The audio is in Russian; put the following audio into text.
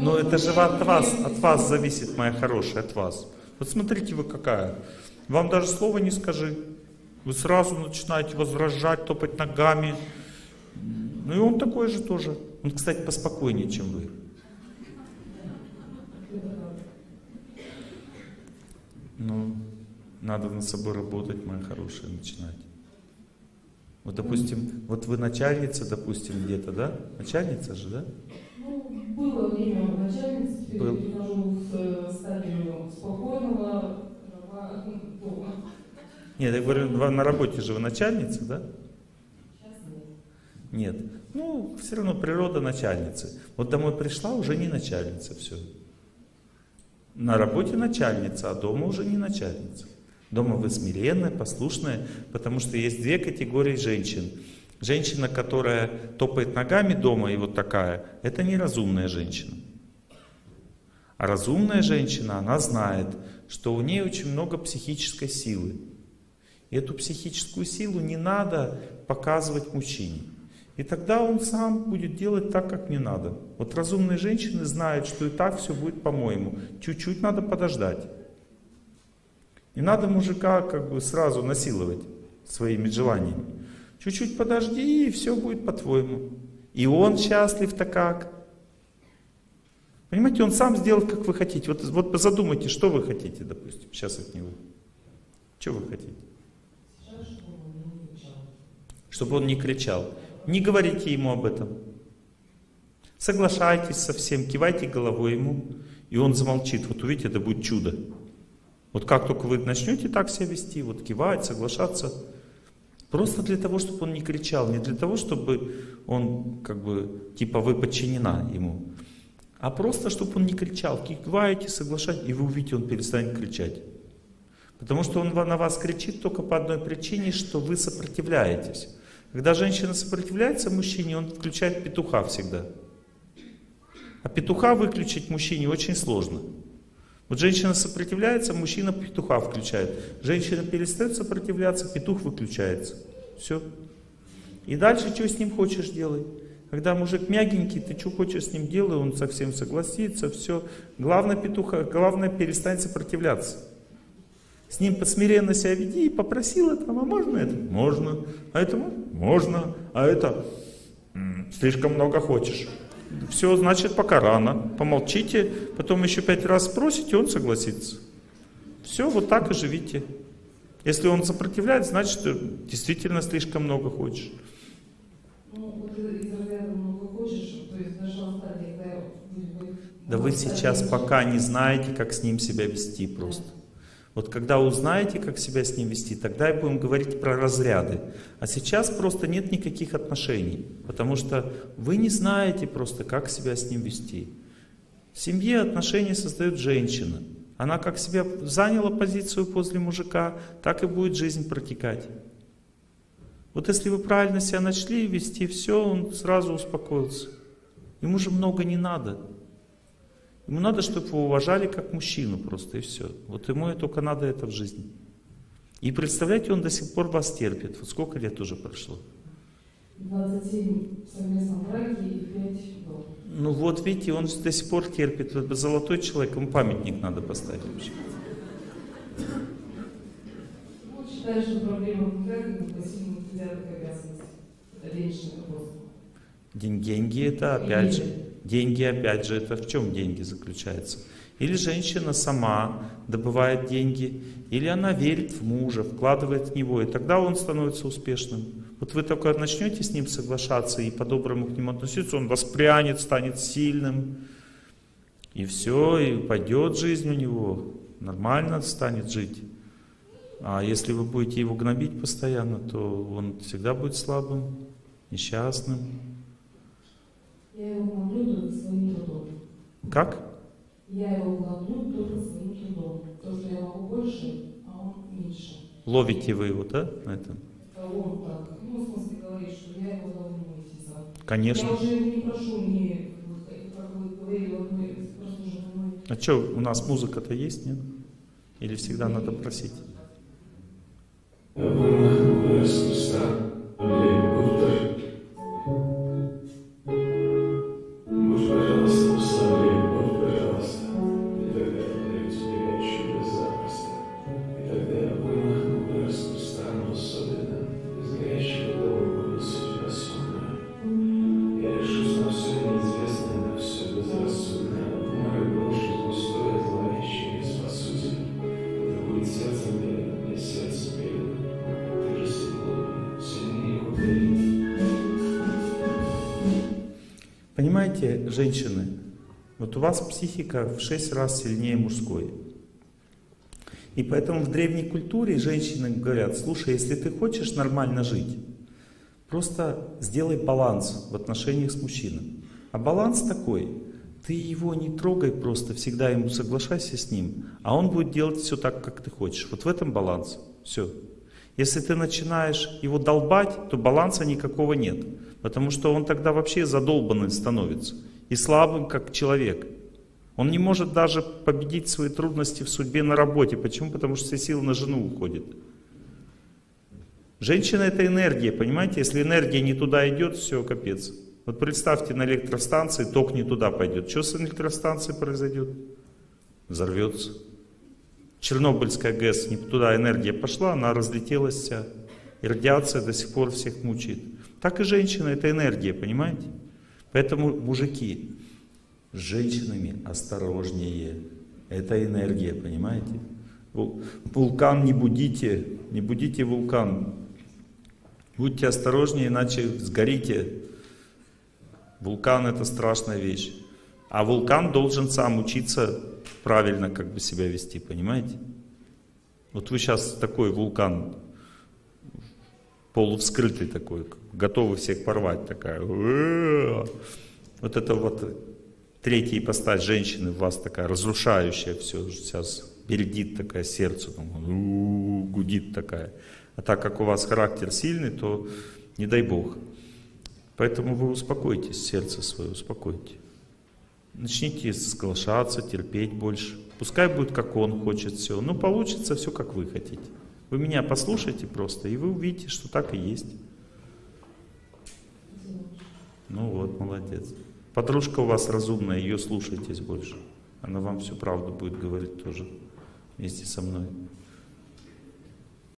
Но это же от вас, от вас зависит, моя хорошая, от вас. Вот смотрите вы какая. Вам даже слова не скажи. Вы сразу начинаете возражать, топать ногами. Ну и он такой же тоже. Он, кстати, поспокойнее, чем вы. Ну, надо над собой работать, моя хорошая, начинать. Вот, допустим, вот вы начальница, допустим, где-то, да? Начальница же, да? Ну, было время начальницы, Был. перехожу в э, стадию спокойного дома. Нет, я говорю, на работе же вы начальница, да? Сейчас нет. Нет. Ну, все равно природа начальницы. Вот домой пришла, уже не начальница, все. На работе начальница, а дома уже не начальница. Дома вы смиренная, послушная, потому что есть две категории женщин. Женщина, которая топает ногами дома и вот такая, это неразумная женщина. А разумная женщина, она знает, что у нее очень много психической силы. И эту психическую силу не надо показывать мужчине. И тогда он сам будет делать так, как не надо. Вот разумные женщины знают, что и так все будет по-моему. Чуть-чуть надо подождать. Не надо мужика как бы сразу насиловать своими желаниями. Чуть-чуть подожди, и все будет по-твоему. И он счастлив-то как. Понимаете, он сам сделал, как вы хотите. Вот, вот задумайте, что вы хотите, допустим, сейчас от него. Что вы хотите? Чтобы он не кричал. Не говорите ему об этом. Соглашайтесь со всем, кивайте головой ему, и он замолчит. Вот увидите, это будет чудо. Вот как только вы начнете так себя вести, вот кивать, соглашаться, просто для того, чтобы он не кричал, не для того, чтобы он, как бы, типа вы подчинена ему, а просто, чтобы он не кричал. Киваете, соглашаетесь, и вы увидите, он перестанет кричать. Потому что он на вас кричит только по одной причине, что вы сопротивляетесь. Когда женщина сопротивляется мужчине, он включает петуха всегда. А петуха выключить мужчине очень сложно. Вот женщина сопротивляется, мужчина петуха включает. Женщина перестает сопротивляться, петух выключается. Все. И дальше что с ним хочешь делай. Когда мужик мягенький, ты что хочешь с ним делай, он совсем согласится, все. Главное петуха, главное перестань сопротивляться. С ним посмиренно себя веди и попросила там, а можно это? Можно. А это можно. А это слишком много хочешь. Все, значит, пока рано. Помолчите, потом еще пять раз спросите, он согласится. Все, вот так и живите. Если он сопротивляет, значит, действительно слишком много хочешь. Ну, да вы сейчас пока не знаете, как с ним себя вести просто. Вот когда узнаете, как себя с ним вести, тогда и будем говорить про разряды. А сейчас просто нет никаких отношений, потому что вы не знаете просто, как себя с ним вести. В семье отношения создает женщина. Она как себя заняла позицию после мужика, так и будет жизнь протекать. Вот если вы правильно себя начали вести, все, он сразу успокоился. Ему же много не надо. Ему надо, чтобы его уважали как мужчину просто, и все. Вот ему только надо это в жизни. И представляете, он до сих пор вас терпит. Вот сколько лет уже прошло? 27 в совместном браке и 5 дома. Ну вот, видите, он до сих пор терпит. Вот золотой человек, ему памятник надо поставить вообще. Ну, считаю, что проблема браке пассивных обязанностей. Это денежный вопрос. Деньги это опять же Деньги, опять же, это в чем деньги заключаются? Или женщина сама добывает деньги, или она верит в мужа, вкладывает в него, и тогда он становится успешным. Вот вы только начнете с ним соглашаться и по-доброму к нему относиться, он воспрянет, станет сильным, и все, и пойдет жизнь у него, нормально станет жить. А если вы будете его гнобить постоянно, то он всегда будет слабым, несчастным. Я его гноблю только своим трудом. Как? Я его гноблю только своим трудом. То, что я могу больше, а он меньше. Ловите вы его, да, на этом? Это он так. Ну, в смысле говорит, что я его сам. Конечно. Я уже не прошу, мне, как вы говорили, мы просто же мы... А что, у нас музыка-то есть, нет? Или всегда надо просить? Понимаете, женщины, вот у вас психика в шесть раз сильнее мужской. И поэтому в древней культуре женщины говорят, слушай, если ты хочешь нормально жить, просто сделай баланс в отношениях с мужчиной. А баланс такой, ты его не трогай просто, всегда ему соглашайся с ним, а он будет делать все так, как ты хочешь. Вот в этом баланс. Все. Если ты начинаешь его долбать, то баланса никакого нет. Потому что он тогда вообще задолбанный становится. И слабым, как человек. Он не может даже победить свои трудности в судьбе на работе. Почему? Потому что все силы на жену уходят. Женщина это энергия, понимаете? Если энергия не туда идет, все, капец. Вот представьте, на электростанции ток не туда пойдет. Что с электростанцией произойдет? Взорвется. Чернобыльская ГЭС, не туда энергия пошла, она разлетелась вся. И радиация до сих пор всех мучает. Так и женщина это энергия, понимаете? Поэтому, мужики, с женщинами осторожнее. Это энергия, понимаете? Вулкан не будите, не будите вулкан. Будьте осторожнее, иначе сгорите. Вулкан это страшная вещь. А вулкан должен сам учиться правильно как бы себя вести, понимаете? Вот вы сейчас такой вулкан, полувскрытый такой, готовы всех порвать такая. Вот это вот третья ипостась женщины в вас такая, разрушающая все, сейчас бередит такая сердце, там, гудит такая. А так как у вас характер сильный, то не дай Бог. Поэтому вы успокойтесь, сердце свое успокойте. Начните соглашаться, терпеть больше. Пускай будет, как он хочет все. Но получится все, как вы хотите. Вы меня послушайте просто, и вы увидите, что так и есть. Ну вот, молодец. Подружка у вас разумная, ее слушайтесь больше. Она вам всю правду будет говорить тоже вместе со мной.